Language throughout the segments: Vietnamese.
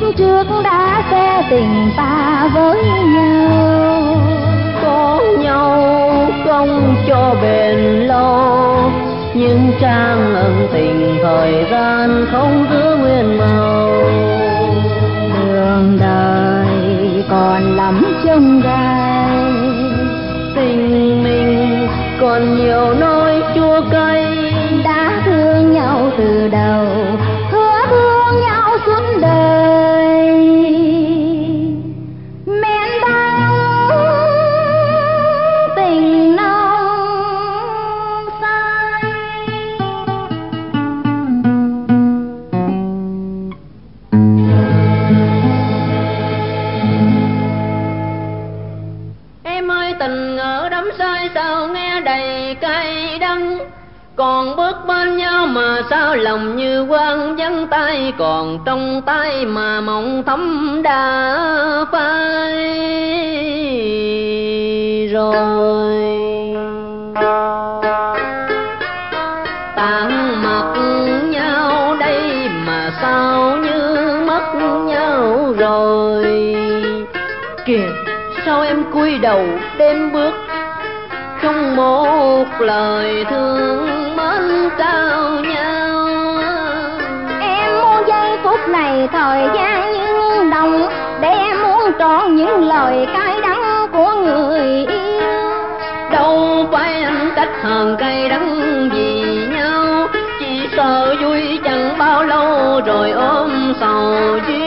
kiếp trước đã xe tình ta với nhau. Có nhau không cho bền lâu nhưng trang ân tình thời gian không giữ nguyên màu. Bước bên nhau mà sao lòng như quan dân tay Còn trong tay mà mộng thấm đã phai. Rồi, Tàn mặt nhau đây mà sao như mất nhau rồi. Kìa, sao em cúi đầu đêm bước, không một lời thương trao nhau. Em muốn giây phút này thời gian như đồng Để em muốn trọn những lời cay đắng của người yêu. Đâu phải anh cách hờn cay đắng vì nhau chỉ sợ vui chẳng bao lâu rồi ôm sầu duyên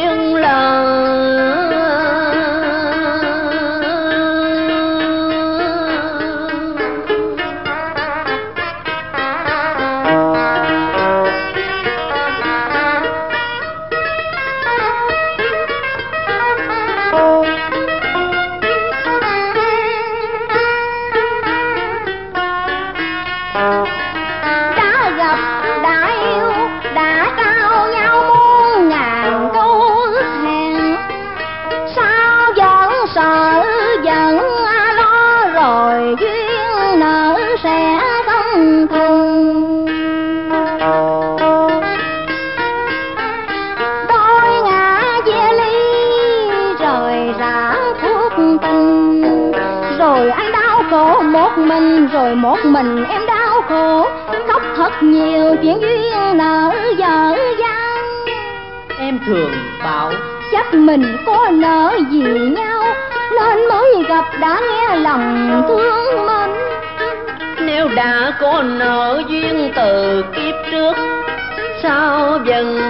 một mình rồi một mình em đau khổ. Khóc thật nhiều chuyện duyên nợ dở dang. Em thường bảo chắc mình có nợ gì nhau nên mới gặp đã nghe lòng thương mình. Nếu đã có nợ duyên từ kiếp trước sao vẫn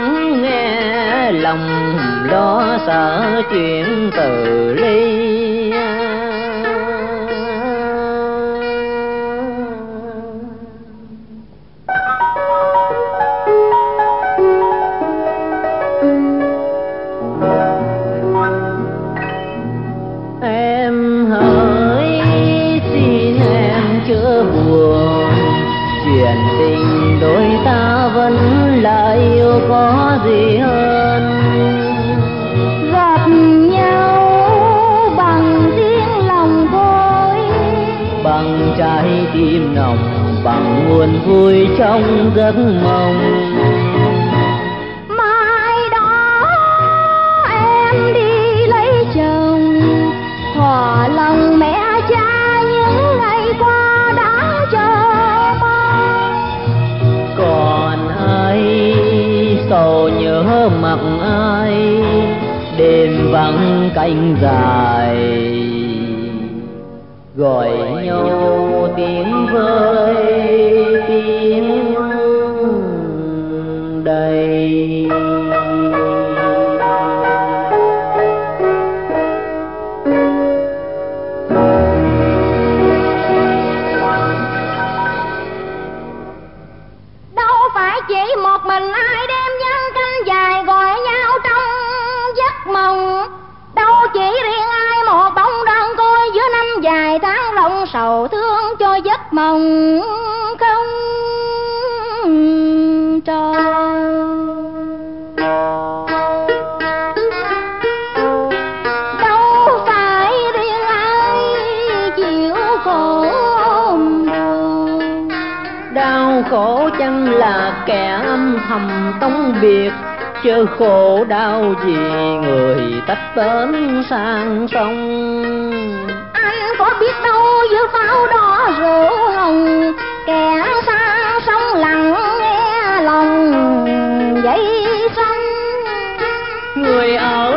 nghe lòng lo sợ chuyện từ ly gì hơn. Gặp nhau bằng tiếng lòng thôi. Bằng trái tim nồng, bằng nguồn vui trong giấc mộng. Cánh dài gọi nhau tiếng vơi sầu thương cho giấc mộng không tròn. Riêng ai chịu khổ đau khổ chăng là kẻ âm thầm tống biệt chớ khổ đau vì người tách bến sang sông anh có biết đâu giữa pháo đỏ rượu hồng, kẻ xa sông lặng nghe lòng dậy sông người ở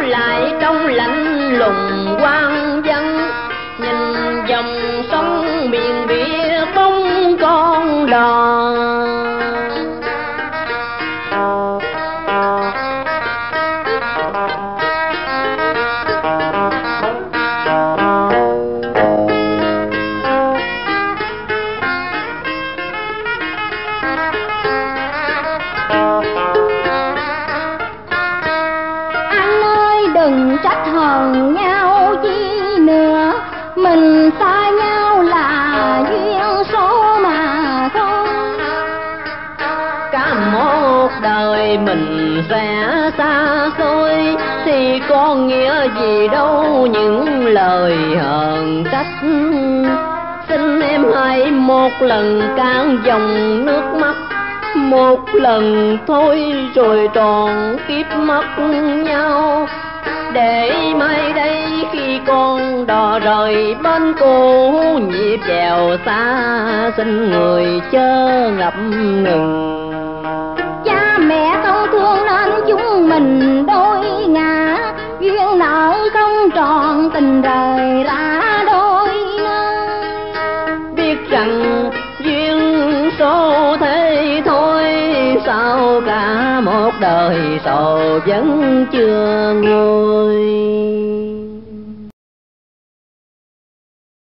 trách hờn nhau chi nữa. Mình xa nhau là duyên số mà thôi. Cả một đời mình sẽ xa xôi, thì có nghĩa gì đâu những lời hờn trách. Xin em hãy một lần cạn dòng nước mắt, một lần thôi rồi tròn kiếp mất nhau để mai đây khi con đò rời bên cô nhịp chèo xa xin người chớ ngập ngừng. Cha mẹ không thương nên chúng mình đôi ngả duyên nợ không tròn tình đời ra đôi nơi biết rằng duyên số đời sầu vẫn chưa nguôi